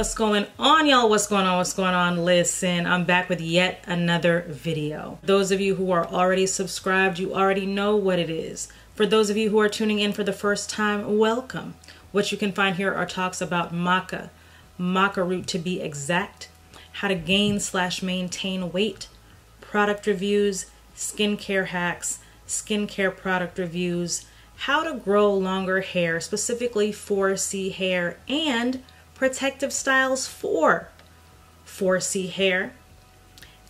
What's going on, y'all? What's going on? What's going on? Listen, I'm back with yet another video. Those of you who are already subscribed, you already know what it is. For those of you who are tuning in for the first time, welcome. What you can find here are talks about maca, maca root to be exact, how to gain slash maintain weight, product reviews, skincare hacks, skincare product reviews, how to grow longer hair, specifically 4C hair, and protective styles for 4C hair,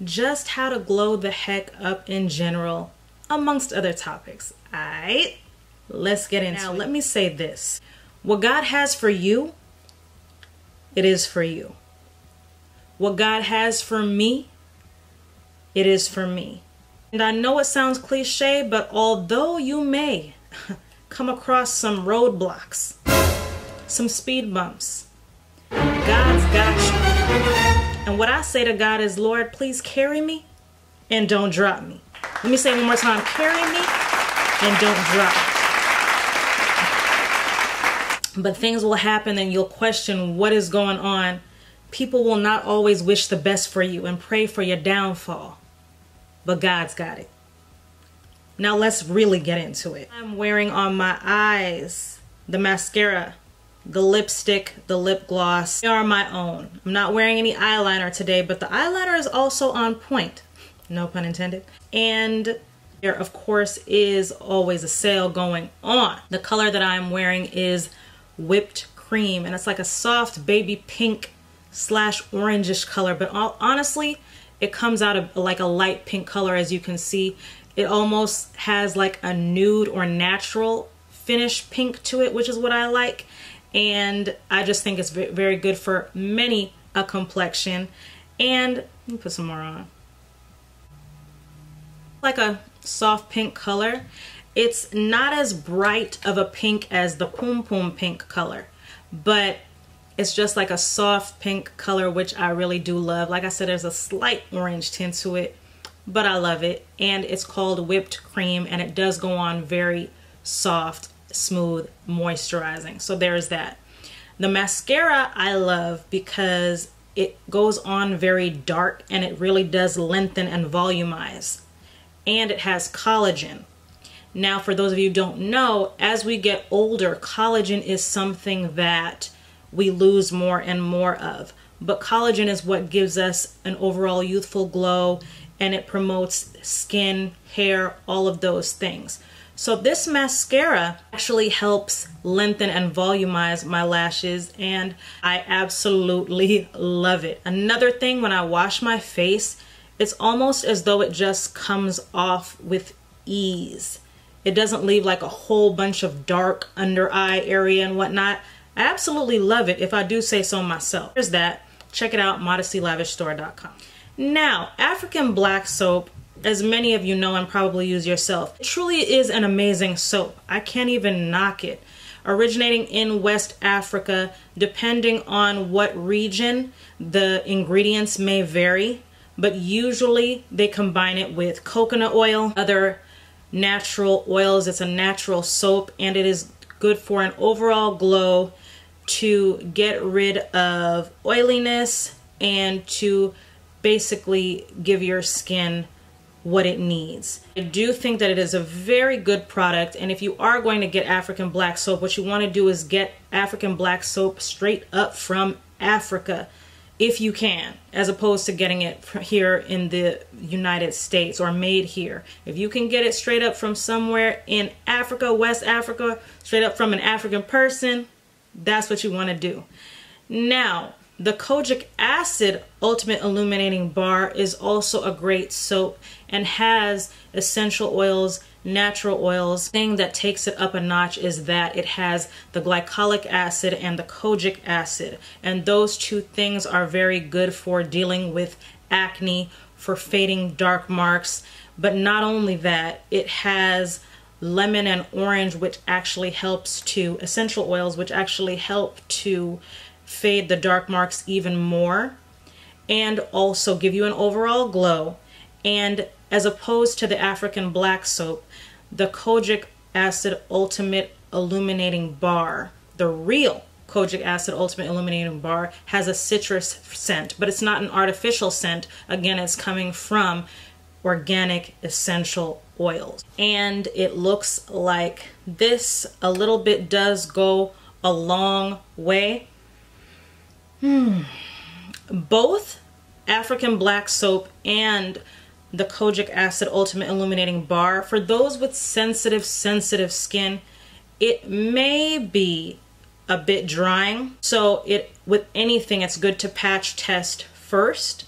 just how to glow the heck up in general, amongst other topics. Alright, let's get into now, it. Let me say this what God has for you, it is for you. What God has for me, it is for me. And I know it sounds cliche, but although you may come across some roadblocks, some speed bumps, God's got you. And what I say to God is, Lord, please carry me and don't drop me. Let me say one more time carry me and don't drop me. But things will happen and you'll question what is going on. People will not always wish the best for you and pray for your downfall. But God's got it. Now let's really get into it. I'm wearing on my eyes the mascara the lipstick, the lip gloss. They are my own. I'm not wearing any eyeliner today, but the eyeliner is also on point. No pun intended. And there, of course, is always a sale going on. The color that I'm wearing is whipped cream, and it's like a soft baby pink slash orangish color, but all, honestly, it comes out of like a light pink color, as you can see. It almost has like a nude or natural finish pink to it, which is what I like and I just think it's very good for many a complexion. And let me put some more on. Like a soft pink color it's not as bright of a pink as the Pum Pum pink color but it's just like a soft pink color which I really do love. Like I said there's a slight orange tint to it but I love it. And it's called whipped cream and it does go on very soft smooth, moisturizing. So there's that. The mascara I love because it goes on very dark and it really does lengthen and volumize. And it has collagen. Now, for those of you don't know, as we get older, collagen is something that we lose more and more of. But collagen is what gives us an overall youthful glow and it promotes skin, hair, all of those things. So this mascara actually helps lengthen and volumize my lashes and I absolutely love it. Another thing when I wash my face, it's almost as though it just comes off with ease. It doesn't leave like a whole bunch of dark under eye area and whatnot. I absolutely love it if I do say so myself. There's that. Check it out, modestlylavishstore.com. Now, African black soap as many of you know and probably use yourself. It truly is an amazing soap. I can't even knock it. Originating in West Africa, depending on what region, the ingredients may vary, but usually they combine it with coconut oil, other natural oils. It's a natural soap and it is good for an overall glow to get rid of oiliness and to basically give your skin what it needs. I do think that it is a very good product and if you are going to get African black soap what you want to do is get African black soap straight up from Africa if you can as opposed to getting it here in the United States or made here. If you can get it straight up from somewhere in Africa, West Africa, straight up from an African person, that's what you want to do. Now, the kojic acid ultimate illuminating bar is also a great soap and has essential oils, natural oils. The thing that takes it up a notch is that it has the glycolic acid and the kojic acid. And those two things are very good for dealing with acne, for fading dark marks. But not only that, it has lemon and orange which actually helps to essential oils which actually help to fade the dark marks even more and also give you an overall glow. And as opposed to the African black soap, the kojic acid ultimate illuminating bar, the real kojic acid ultimate illuminating bar has a citrus scent but it's not an artificial scent. Again it's coming from organic essential oils. And it looks like this a little bit does go a long way hmm. both african black soap and the kojic acid ultimate illuminating bar for those with sensitive sensitive skin it may be a bit drying so it with anything it's good to patch test first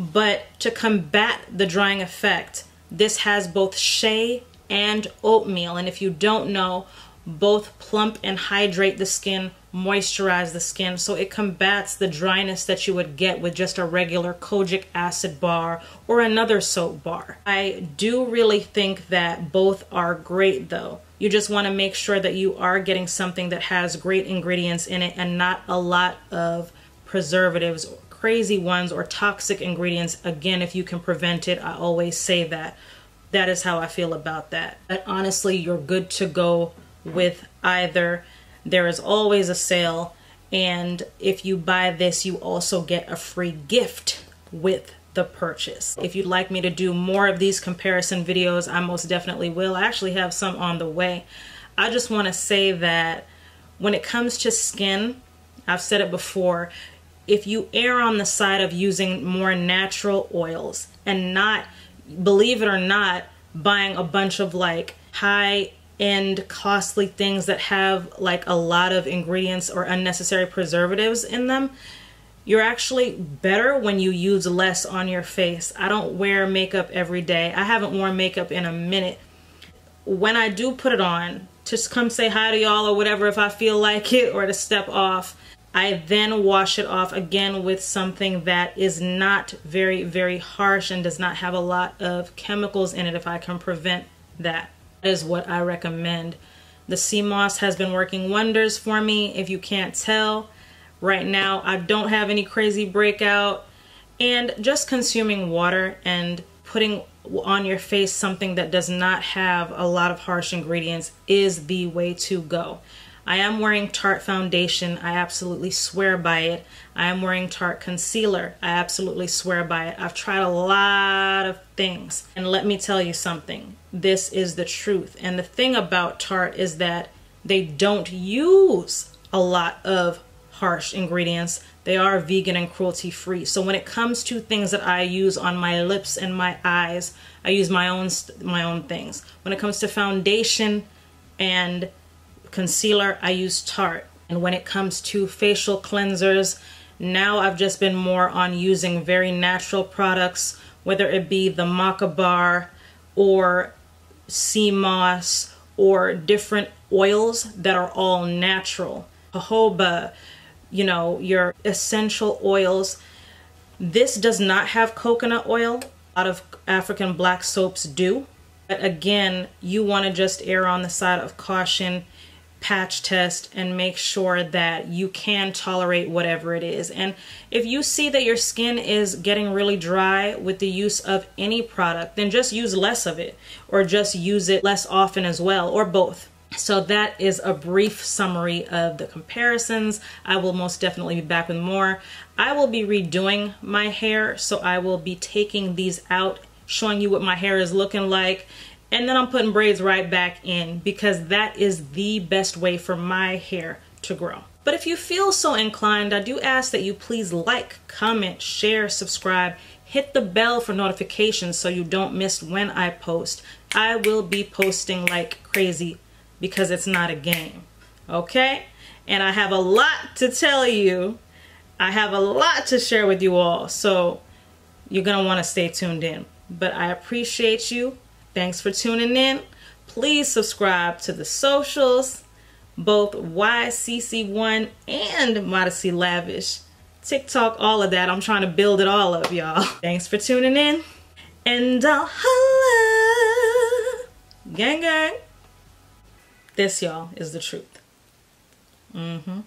but to combat the drying effect, this has both shea and oatmeal. And if you don't know, both plump and hydrate the skin, moisturize the skin. So it combats the dryness that you would get with just a regular kojic acid bar or another soap bar. I do really think that both are great though. You just want to make sure that you are getting something that has great ingredients in it and not a lot of preservatives crazy ones or toxic ingredients, again, if you can prevent it, I always say that. That is how I feel about that. But honestly, you're good to go with either. There is always a sale, and if you buy this, you also get a free gift with the purchase. If you'd like me to do more of these comparison videos, I most definitely will. I actually have some on the way. I just want to say that when it comes to skin, I've said it before, if you err on the side of using more natural oils and not, believe it or not, buying a bunch of like high end costly things that have like a lot of ingredients or unnecessary preservatives in them, you're actually better when you use less on your face. I don't wear makeup every day. I haven't worn makeup in a minute. When I do put it on, just come say hi to y'all or whatever if I feel like it or to step off. I then wash it off again with something that is not very, very harsh and does not have a lot of chemicals in it if I can prevent that. That is what I recommend. The sea moss has been working wonders for me. If you can't tell, right now I don't have any crazy breakout. And just consuming water and putting on your face something that does not have a lot of harsh ingredients is the way to go. I am wearing Tarte foundation. I absolutely swear by it. I am wearing Tarte concealer. I absolutely swear by it. I've tried a lot of things. And let me tell you something. This is the truth. And the thing about Tarte is that they don't use a lot of harsh ingredients. They are vegan and cruelty free. So when it comes to things that I use on my lips and my eyes, I use my own my own things. When it comes to foundation and concealer, I use Tarte. And when it comes to facial cleansers, now I've just been more on using very natural products, whether it be the Maca Bar or sea moss or different oils that are all natural. Jojoba, you know, your essential oils. This does not have coconut oil. A lot of African black soaps do. But again, you want to just err on the side of caution patch test and make sure that you can tolerate whatever it is. And if you see that your skin is getting really dry with the use of any product, then just use less of it or just use it less often as well or both. So that is a brief summary of the comparisons. I will most definitely be back with more. I will be redoing my hair, so I will be taking these out, showing you what my hair is looking like and then I'm putting braids right back in because that is the best way for my hair to grow. But if you feel so inclined, I do ask that you please like, comment, share, subscribe, hit the bell for notifications so you don't miss when I post. I will be posting like crazy because it's not a game, okay? And I have a lot to tell you. I have a lot to share with you all, so you're gonna wanna stay tuned in. But I appreciate you. Thanks for tuning in. Please subscribe to the socials, both YCC1 and Modestly Lavish. TikTok, all of that. I'm trying to build it all up, y'all. Thanks for tuning in. And I'll holla. Gang, gang. This, y'all, is the truth. Mm-hmm.